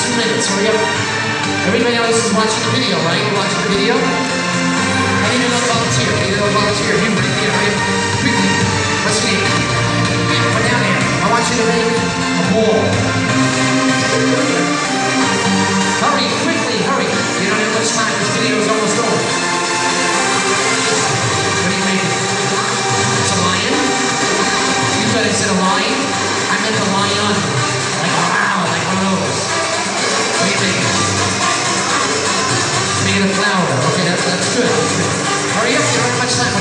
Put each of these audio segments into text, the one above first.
two minutes, hurry up. Everybody else is watching the video, right? You're watching the video? it louder. Okay, that's, that's good. Hurry up, you don't have much time.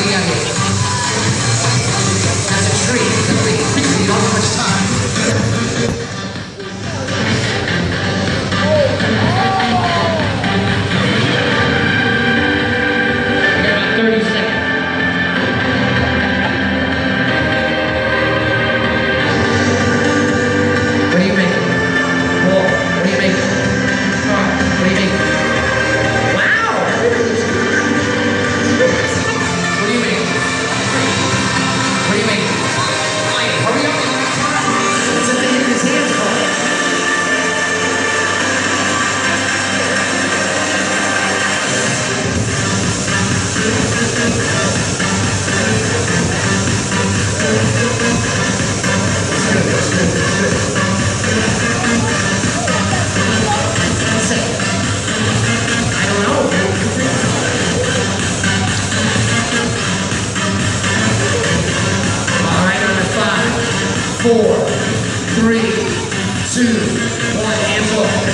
four, three, two, one, and blow.